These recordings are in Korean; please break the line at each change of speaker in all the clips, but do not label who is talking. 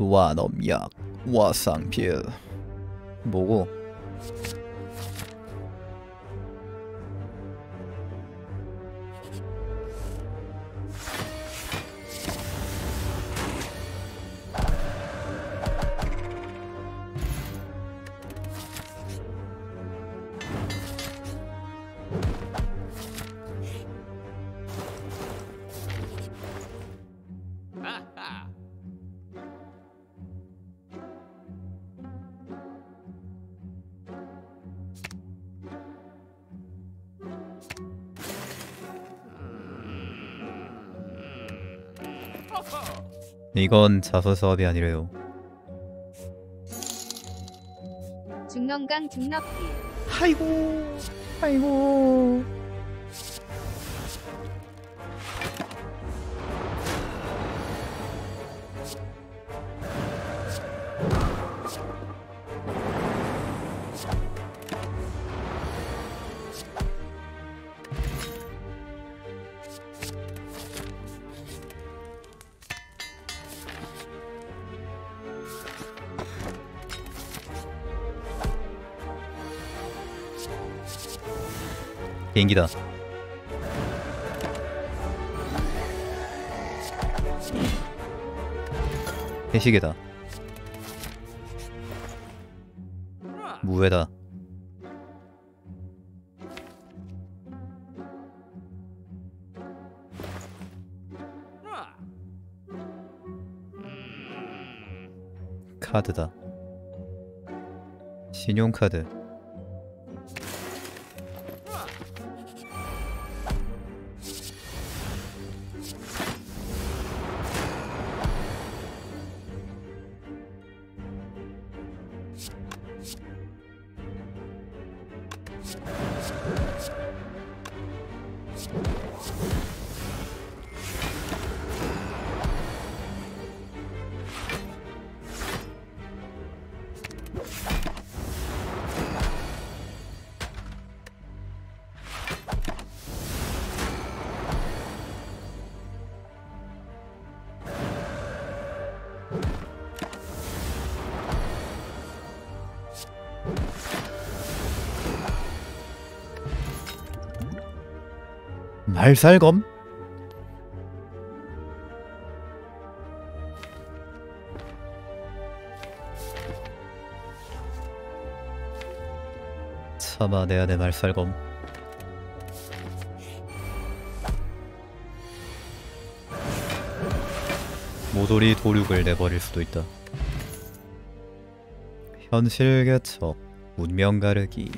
와넘약 와상필 뭐고? 이건 자선 사업이 아니래요.
중농강 중납기
아이고, 아이고. 비행기다. 해시계다. 무회다. 카드다. 신용카드. 말살검? 참아내야 내 말살검. 모조리 도륙을 내버릴 수도 있다. 현실 개척 운명 가르기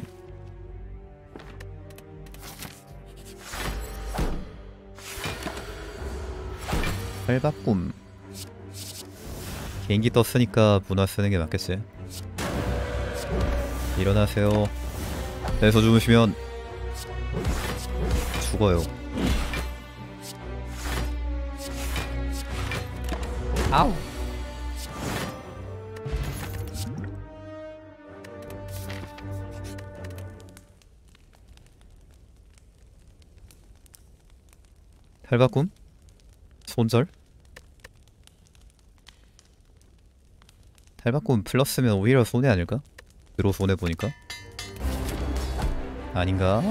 팔바꿈 비행기 떴으니까 문화 쓰는 게 맞겠지? 일어나세요. 배에서 주무시면 죽어요. 아우. 탈바꿈? 손절? 탈바꿈 플러스면 오히려 손해 아닐까? 드로 손해 보니까 아닌가?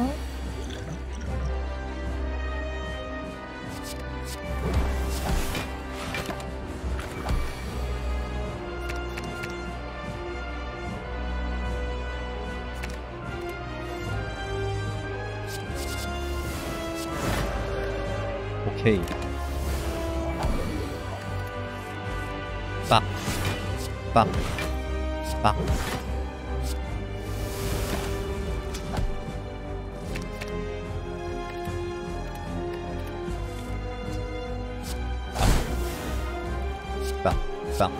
오케이 빡, 빡, 빡. 빡, 빡.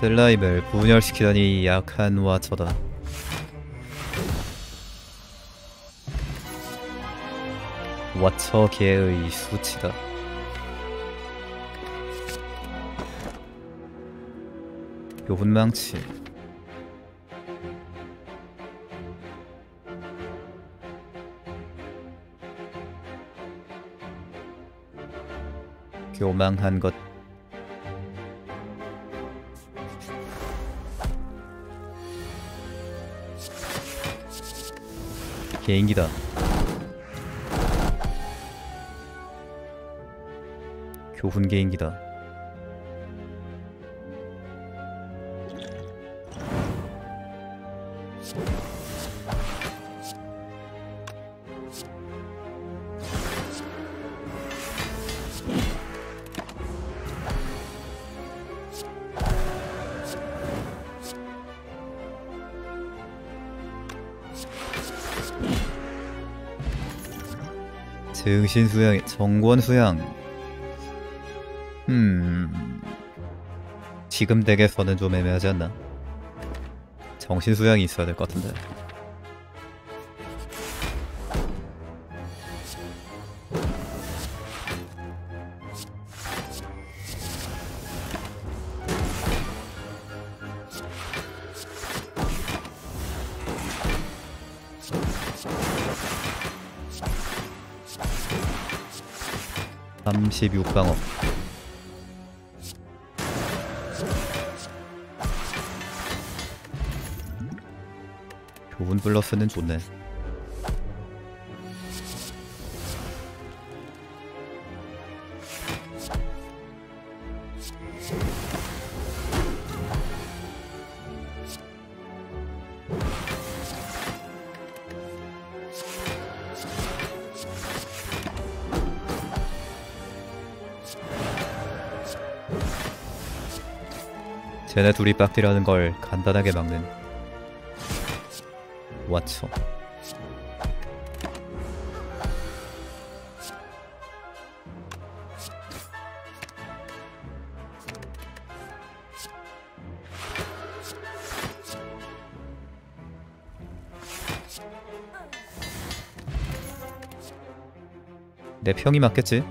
델라임을 분열시키다니 약한 와처다. 와처 개의 수치다. 요분망치. 교망한 것. 개인기다. 교훈 개인기다 증신 수양, 정권 수양. 음. 지금 덱에서는 좀 애매하지 않나? 정신 수양이 있어야 될 것 같은데. 삼십육 방어. 교훈 플러스는 좋네. 쟤네 둘이 빡디라는 걸 간단하게 막는 왓초 내 평이 맞겠지?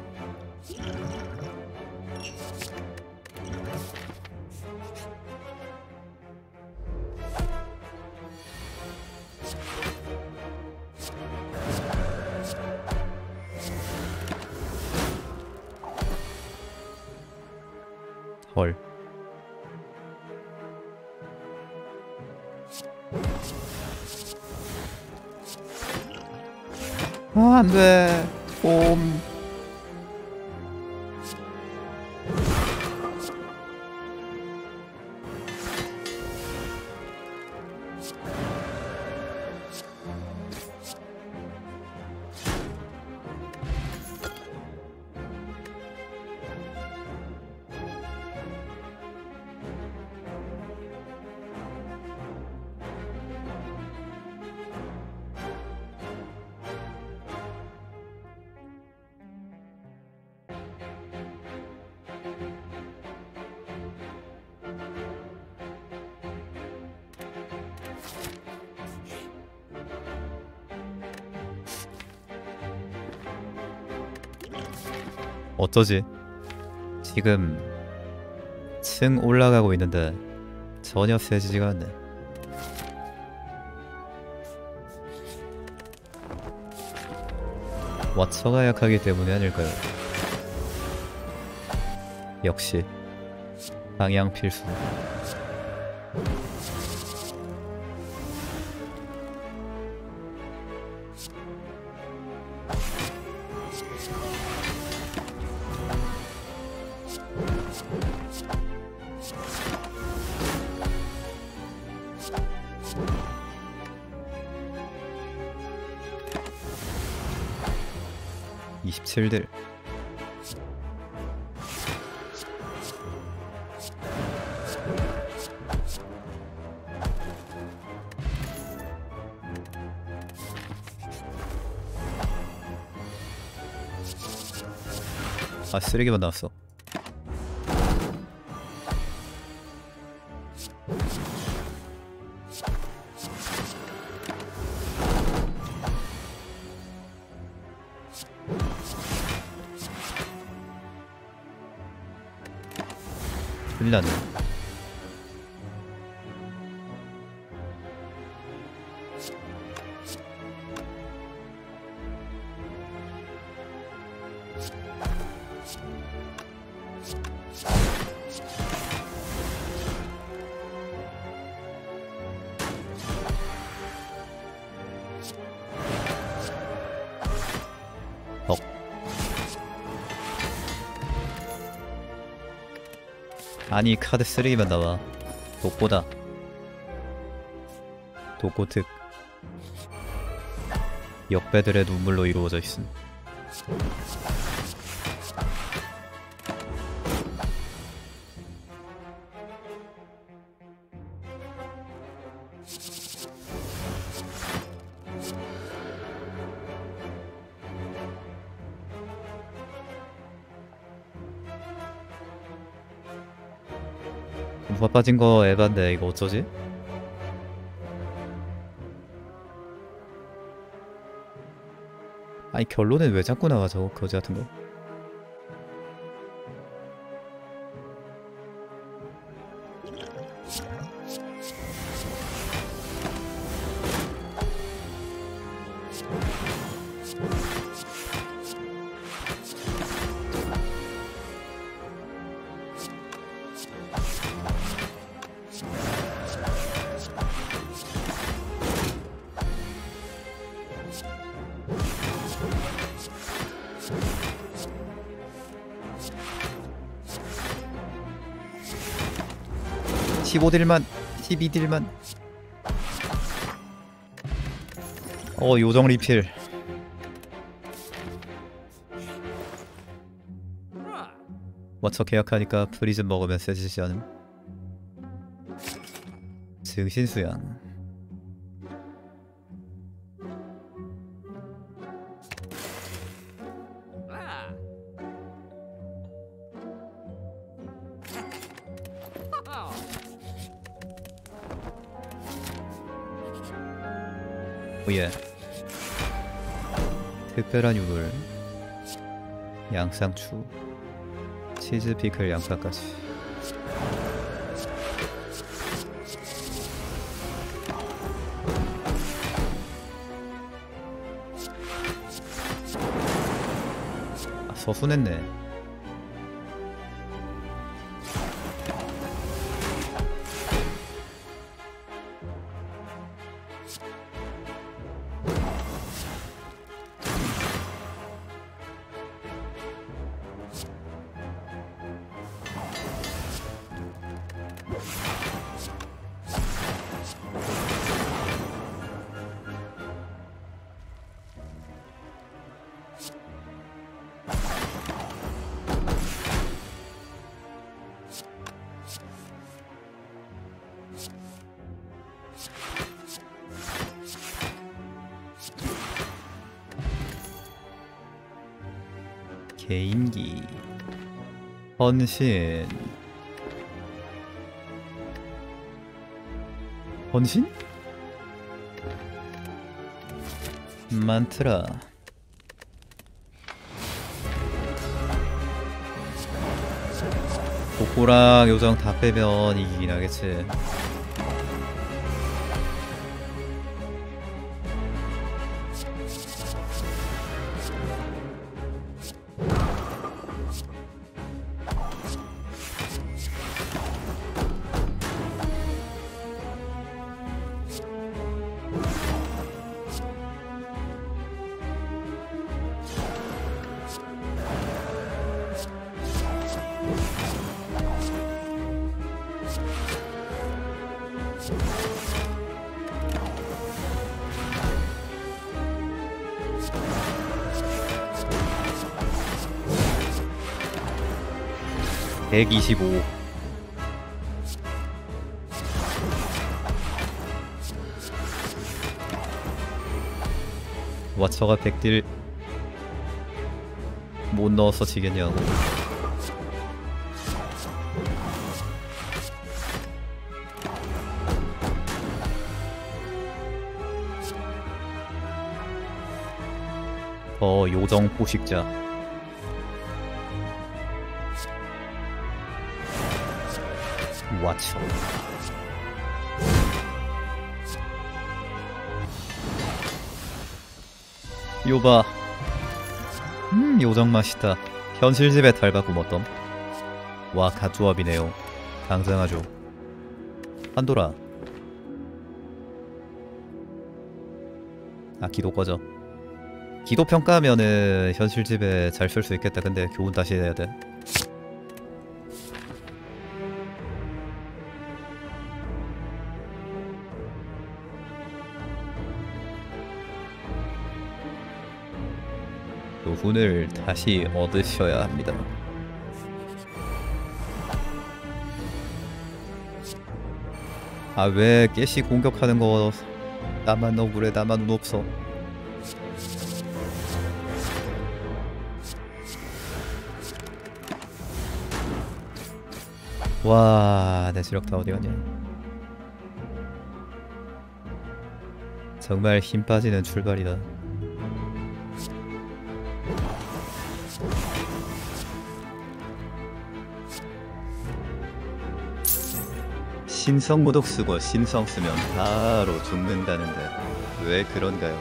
아, 안 돼. 옴. 어쩌지? 지금 층 올라가고 있는데 전혀 세지지가 않네. 와처가 약하기 때문이 아닐까요? 역시 방향 필수. 이십칠들. 아 쓰레기만 나왔어 아니 카드 쓰레기만 나와. 독보다. 독고특 역배들의 눈물로 이루어져 있음 누가 빠진 거 에반데 이거 어쩌지? 아니 결론은 왜 자꾸 나와 저거 거지 같은 거? 십오 딜만 12딜만. 어 요정 리필. 워처 계약하니까 프리즘 먹으면 세지지 않음? 증신수양 예. 특별한 유물. 양상추. 치즈 피클 양파까지. 아, 서순했네 헌신. 헌신? 만트라. 독고랑 요정 다 빼면 이기긴 하겠지 (125) 왓처가 100딜 못 넣어서 지겠냐고. 어 요정 포식자 왓처 요봐 음 요정 맛이다. 현실집에 달가고 뭐덤 와 갓조합이네요. 당장하죠. 판도라 아 기도 꺼져. 기도 평가하면은 현실 집에 잘 쓸 수 있겠다. 근데 교훈 다시 해야 돼 교훈을 다시 얻으셔야 합니다. 아 왜 깨시 공격하는 거? 나만 억울해 나만 운 없어 와내 지력 다 어디 갔냐? 정말 힘 빠지는 출발이다 신성 모독 쓰고 신성 쓰면 바로 죽는다는데 왜 그런가요?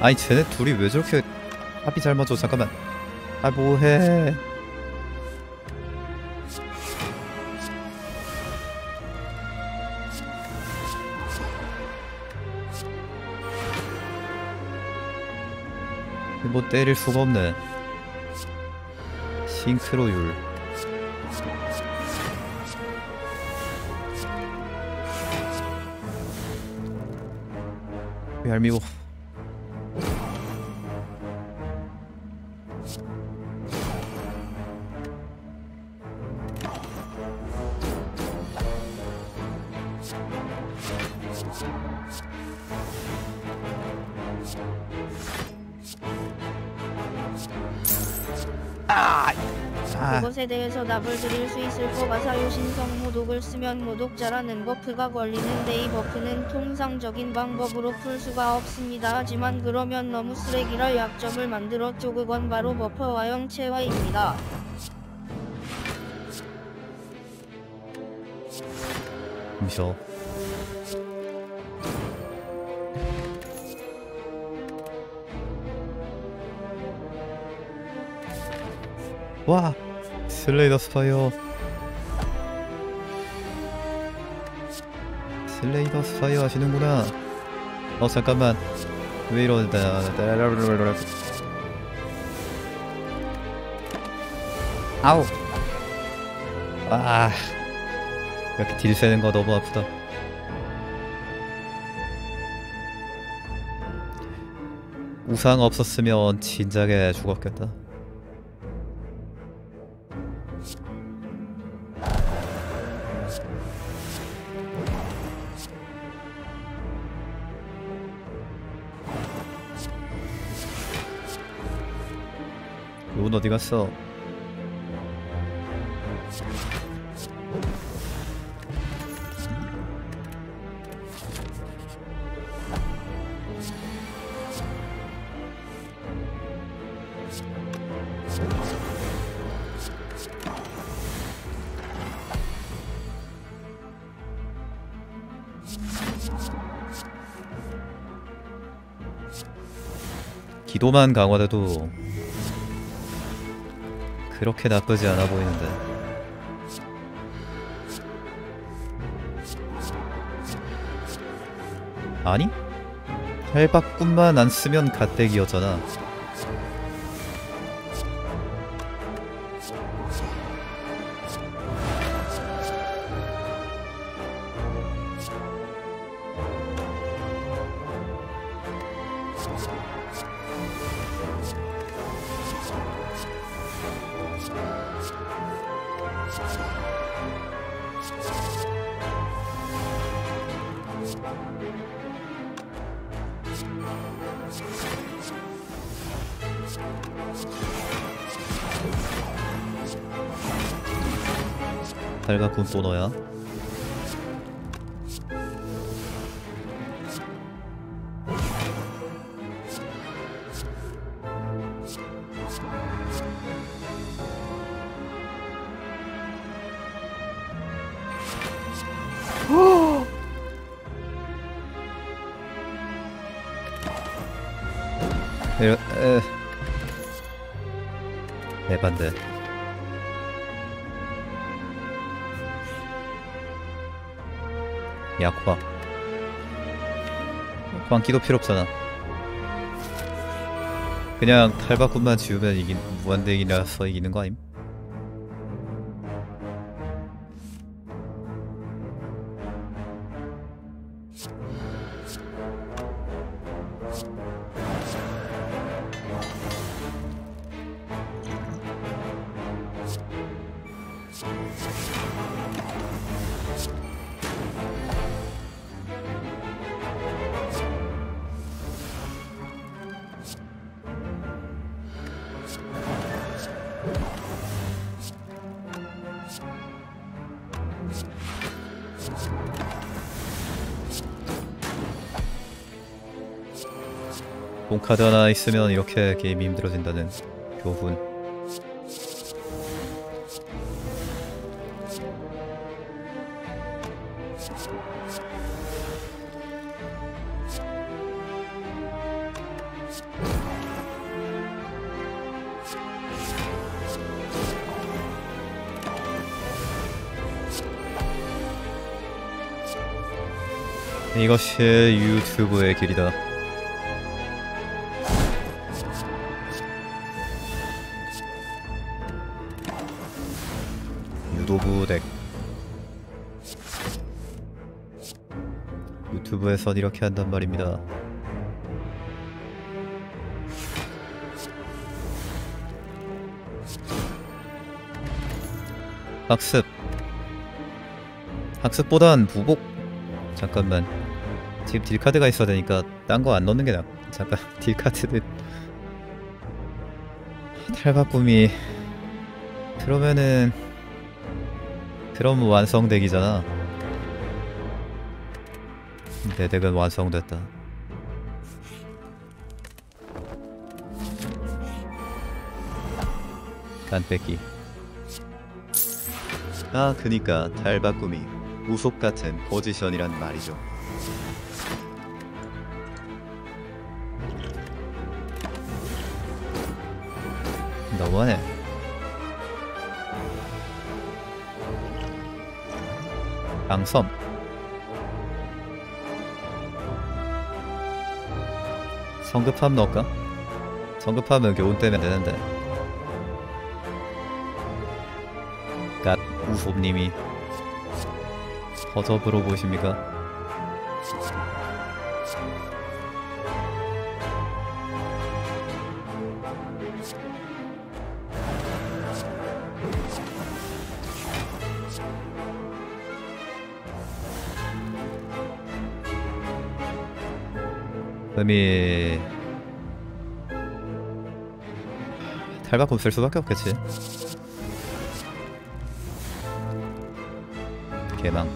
아니 쟤네 둘이 왜 저렇게 합이 잘 맞아 잠깐만. 아 뭐해? 뭐 때릴 수가 없네. 싱크로율. 얄미워
답을 드릴 수 있을 것 같아 요. 신성 모독을 쓰면 모독자라는 buff가 걸리는데 이 buff는 통상적인 방법으로 풀 수가 없습니다. 하지만 그러면 너무 쓰레기라 약점을 만들었죠. 그건 바로 버퍼와 형체화입니다.
무셔 와 슬레이더 스파이어 슬레이더 스파이어 하시는구나. 어 잠깐만. 왜 이러다 아우. 아 이렇게 딜 세는 거 너무 아프다. 우상 없었으면 진작에 죽었겠다 어디 갔어? 기도만 강화돼도 그렇게 나쁘지 않아 보이는데 아니? 팔박꾼만 안 쓰면 갓대기였잖아 달가군 또 너야? 약화 광기도 필요 없잖아 그냥 탈바꿈만 지우면 이긴 무한대기라서 이기는 거 아님? 본카드 하나 있으면 이렇게 게임이 힘들어진다는 교훈. 이것이 유튜브의 길이다 유도부 덱. 유튜브에선 이렇게 한단 말입니다. 학습. 학습보단 부복. 잠깐만. 지금 딜카드가 있어야 되니까 딴 거 안 넣는 게 나아 잠깐 딜카드는. 탈바꿈이. 그러면은 그럼 완성덱이잖아. 내 덱은 완성됐다. 간 뺏기. 아 그니까 탈바꿈이 우속 같은 포지션이란 말이죠. 너무하네 강섬 성급함 넣을까? 성급하면 교훈 때문에 되는데 갓 우섭님이 허접으로 보십니까? 음이 탈바꿈 쓸 수밖에 없겠지. 개망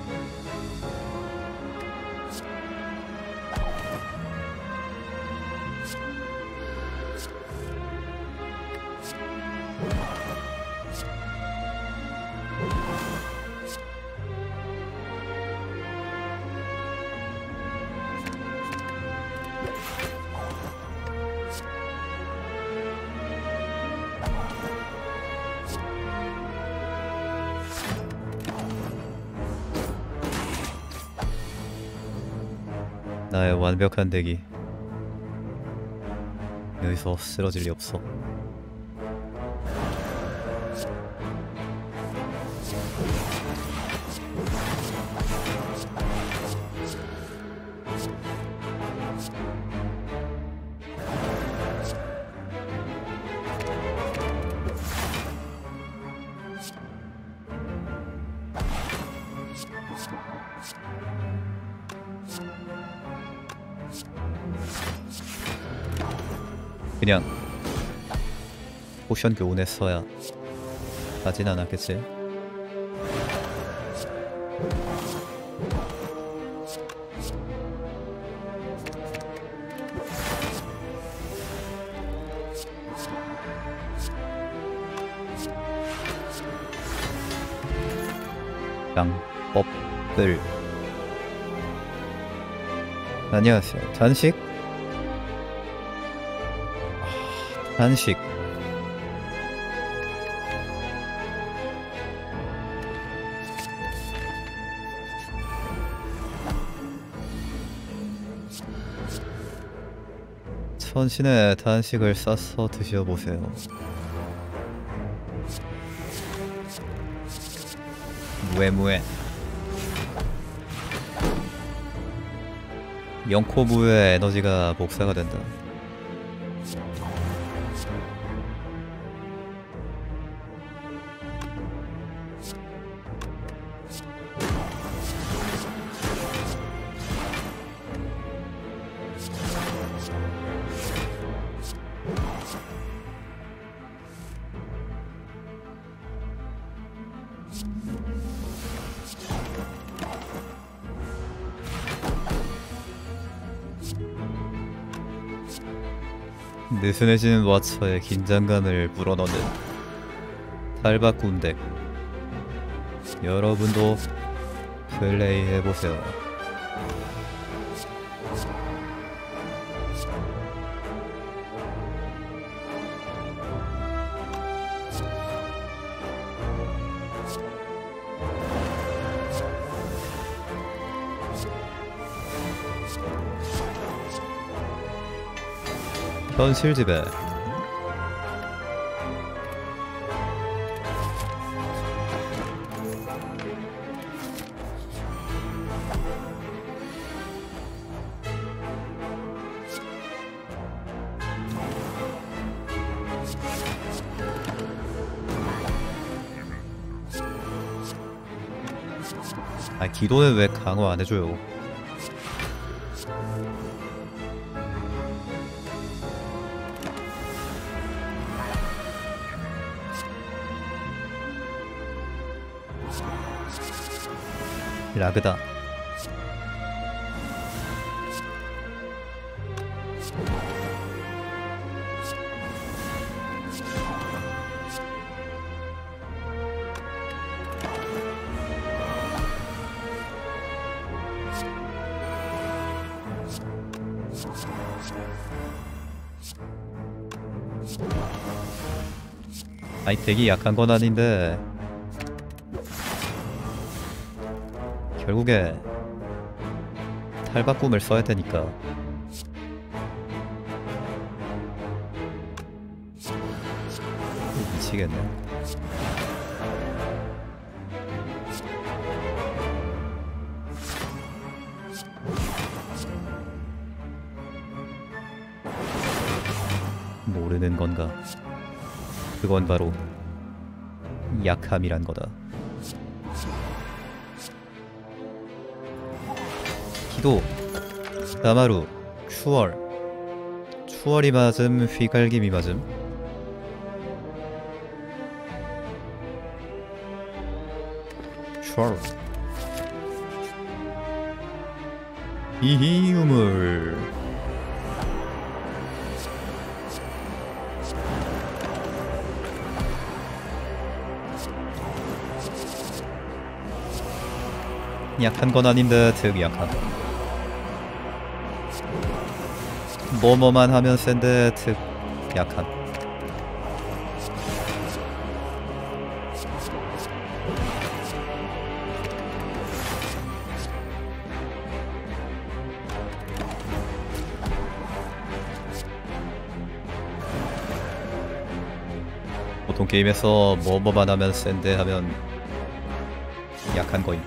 나의 완벽한 덱이 여기서 쓰러질 리 없어 포션 교훈했어야 하진 않았겠지. 양법들 안녕하세요. 단식? 아, 단식. 천신의 단식을 싸서 드셔보세요. 무에무에 영코부의 에너지가 복사가 된다. 느슨해지는 와처의 긴장감을 불어넣는 탈박 군덱 여러분도 플레이해보세요 현실 지배 아 기도는 왜 강화 안 해줘요? 라그다. 아니 되게 약한 건 아닌데 결국에 탈바꿈을 써야 되니까. 미치겠네. 모르는 건가? 그건 바로 약함이란 거다 기도 나마루 추월 추월이 맞음 휘갈김이 맞음. 추월. 이히 우물. 약한 건 아닌데 득 약한 뭐뭐만 하면 센데 특 약한 보통 게임에서 뭐뭐만 하면 센데 하면 약한 거임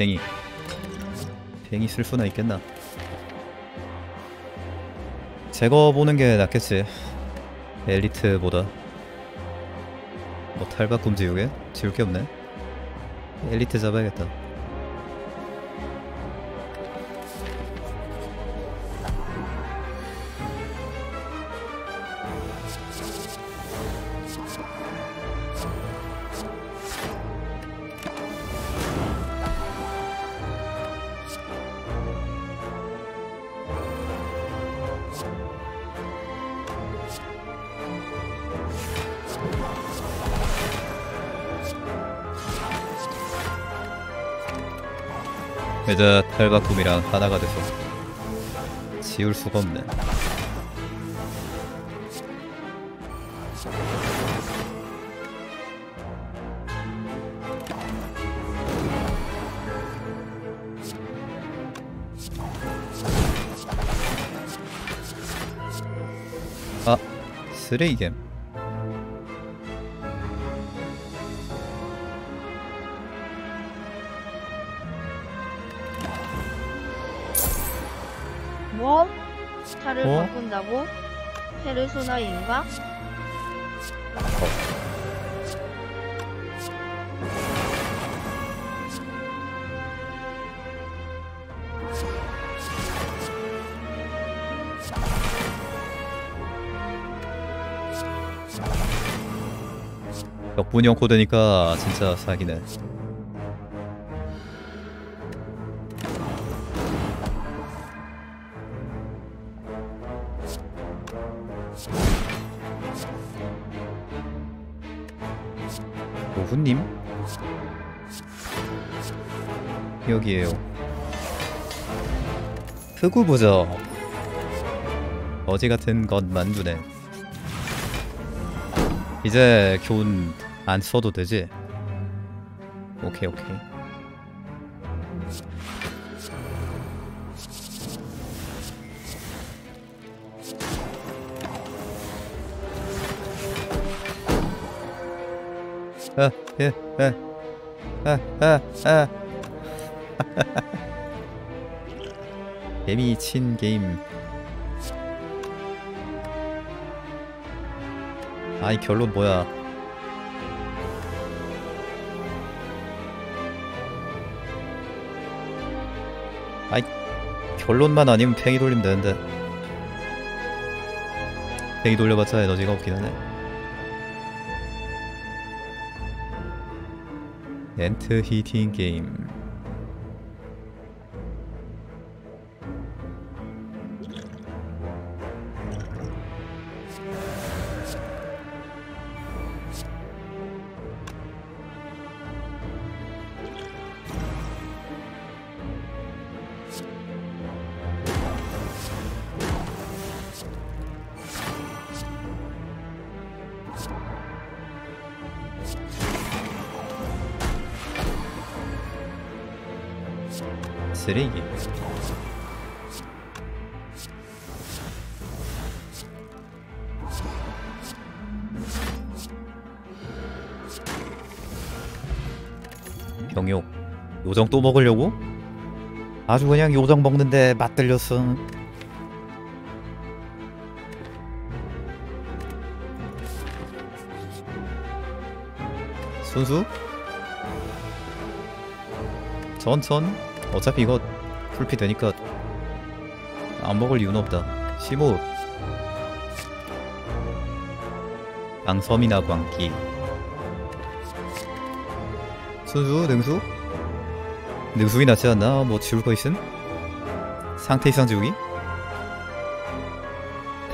뱅이. 뱅이 쓸 수나 있겠나? 제거 보는 게 낫겠지. 엘리트보다. 뭐 탈바꿈 지우개? 지울 게 없네. 엘리트 잡아야겠다 이제 탈바꿈이랑 하나가 돼서 지울 수가 없네. 아 쓰레기겜
소나인가?
덕분형 코드니까 진짜 사기네 흑우 부적 어지 같은 것만 주네 이제 교훈 안 써도 되지? 오케이 오케이 아, 예, 아, 아, 아, 아. 개미 친 게임. 아이 결론 뭐야? 아이 결론만 아니면 팽이 돌리면 되는데 팽이 돌려봤자 에너지가 없긴 하네. 엔트 히팅 게임. 쓰레기. 병욕. 요정 또 먹으려고? 아주 그냥 요정 먹는데 맛들렸어. 순수? 전천? 어차피 이거 풀피 되니까 안 먹을 이유는 없다. 시모 강섬이나 광기 순수 능수 능수이 낫지 않나? 뭐 지울 거 있음? 상태 이상 지우기?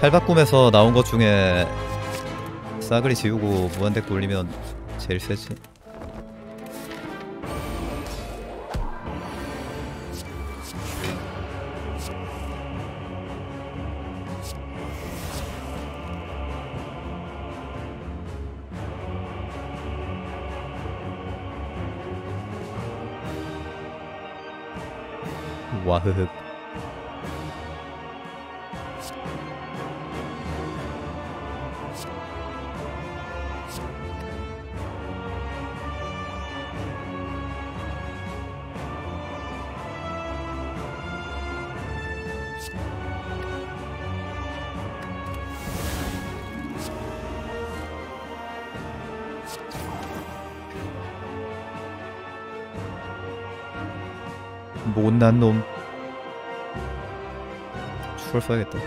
탈바꿈에서 나온 것 중에 싸그리 지우고 무한덱 돌리면 제일 세지. 와 못난 놈. 추월 써야겠다.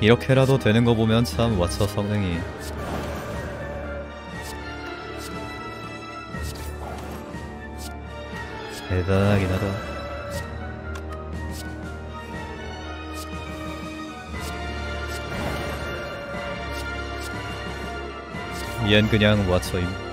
이렇게라도 되는 거 보면 참 왓처 성능이 대단하긴 하다. 얘는 그냥 왓처임.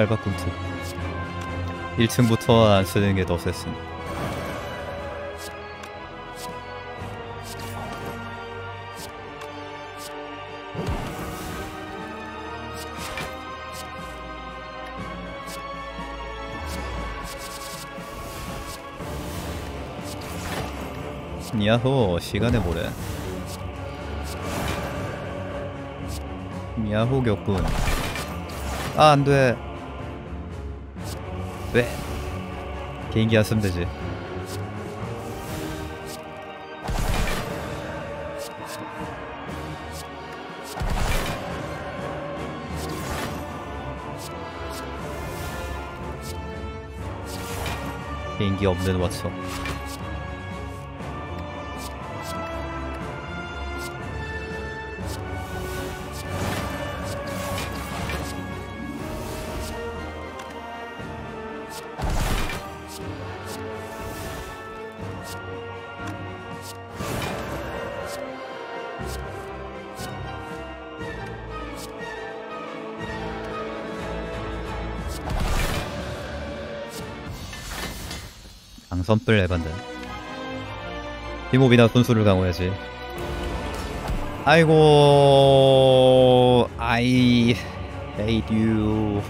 팔바꿈트. 1층부터 안 쓰는 게 더 셌음. 야호 시간의 모래. 야호 격군 아 안돼 왜 개인기 안 쓰면 되지. 개인기 없는 왓츠 강선불 에반드 힘업이나 손수를 강화해야지 아이고 I hate you.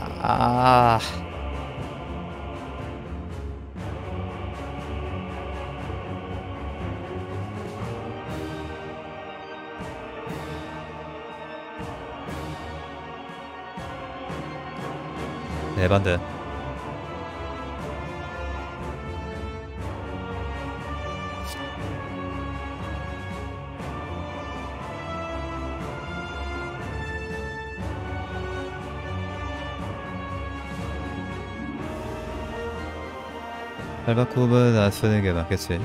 아 에반드 팔바꿈은 안 쓰는 게 맞겠지.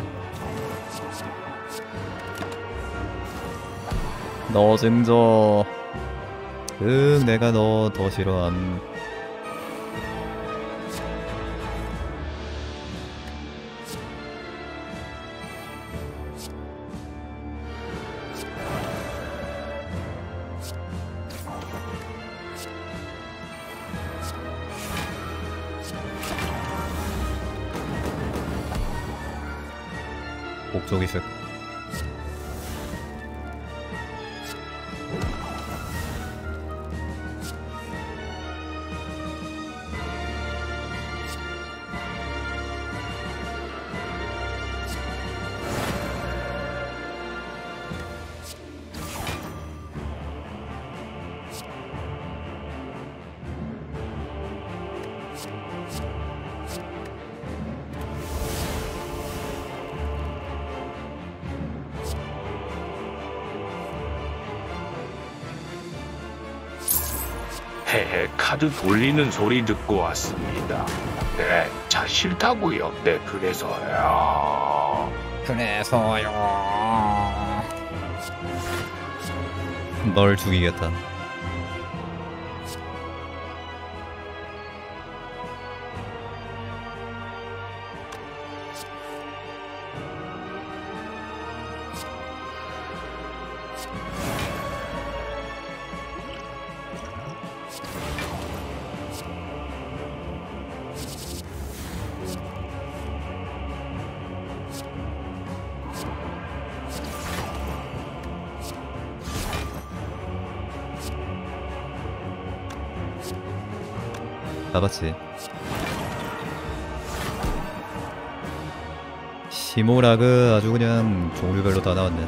너 증조. 응, 내가 너 더 싫어함.
카드 돌리는 소리 듣고 왔습니다. 네, 자 싫다고요. 네, 그래서요.
그래서요. 널 죽이겠다. 시모라그 아주 그냥 종류별로 다 나왔네.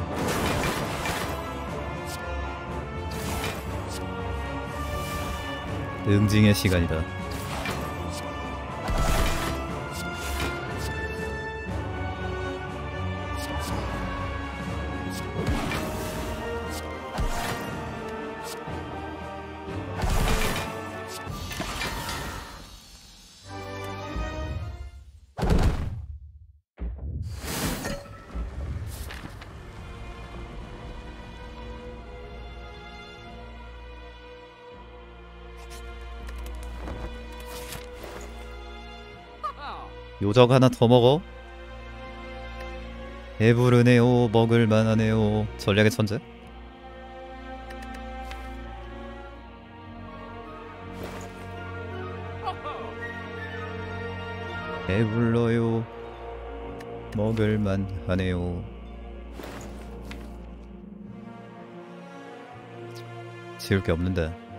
응징의 시간이다. 요적 하나 더 먹어. 배부르네요. 먹을 만하네요. 전략의 천재. 배불러요. 먹을 만하네요. 지울 게 없는데.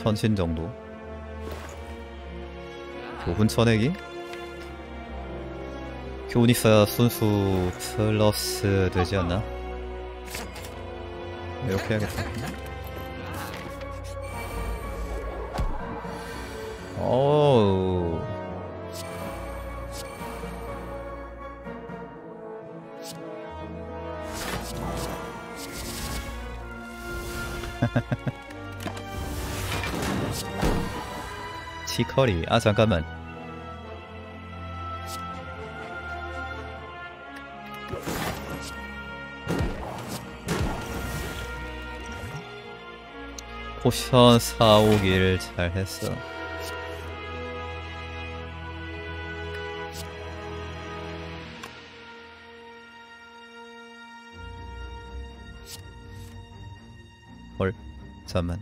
천신 정도. 교훈 쳐내기? 교훈 있어야 순수 플러스 되지 않나? 이렇게 해야겠다. 어우. 치커리. 아 잠깐만. 포션 사오길 잘했어. 헐, 잠만.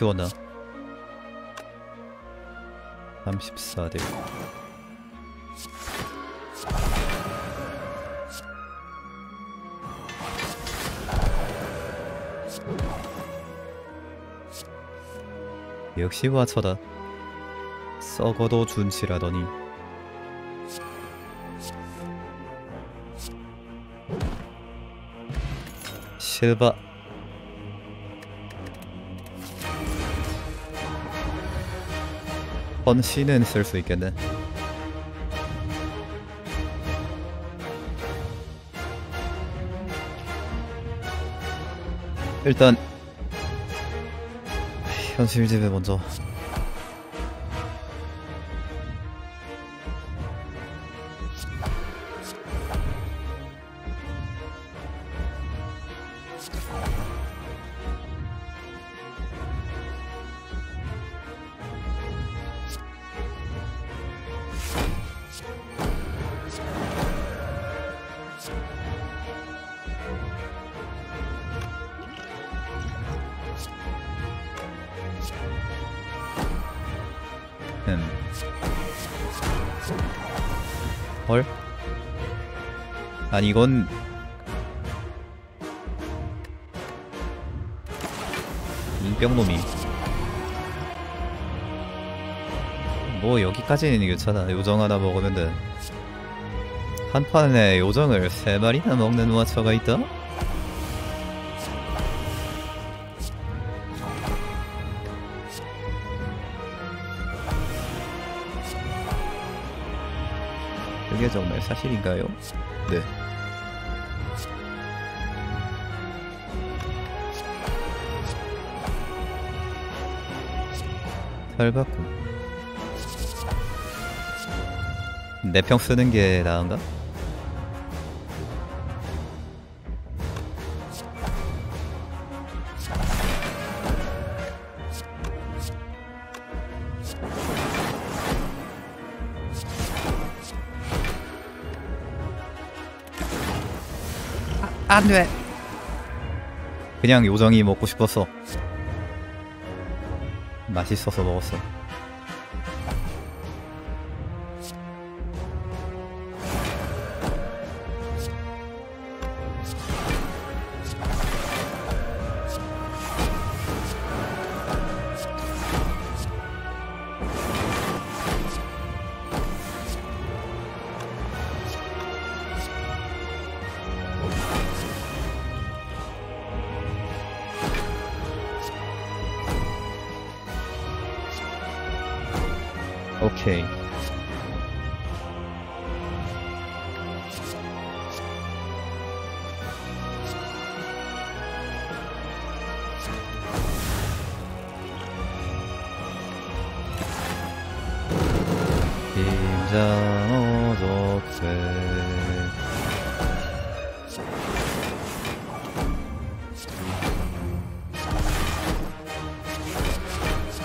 배치원아 34대 역시 와처다. 썩어도 준치라더니. 실바 헌신은 쓸수 있겠네. 일단 현실집에 먼저 아니 이건 인병놈이 뭐 여기까지는 괜찮아 요정 하나 먹으면 돼 한 판에 요정을 세 마리나 먹는 와처가 있다? 그게 정말 사실인가요? 열받고 내평 쓰는 게 나은가? 아, 안 돼 그냥 요정이 먹고 싶었어. 맛있어서 먹었어 오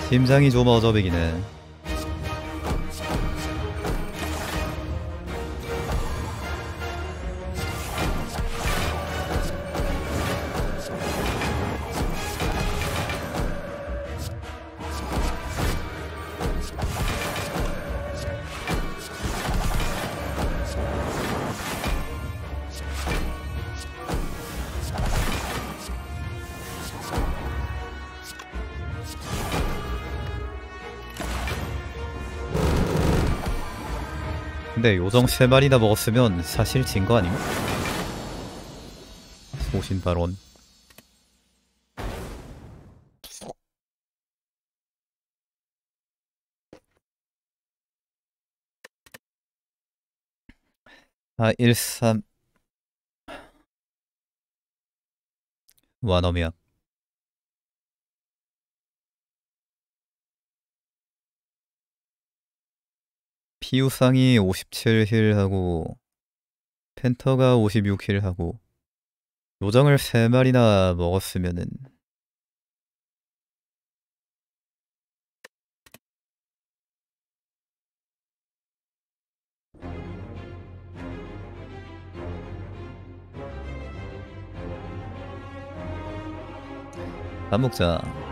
심장이 좀 어저비기네 근데 요정 세 마리나 먹었으면 사실 진 거 아닌가? 소신 발언. 아, 13 와너미야. 피우상이 57힐하고 펜터가 56힐하고 요정을 3마리나 먹었으면은. 밥 먹자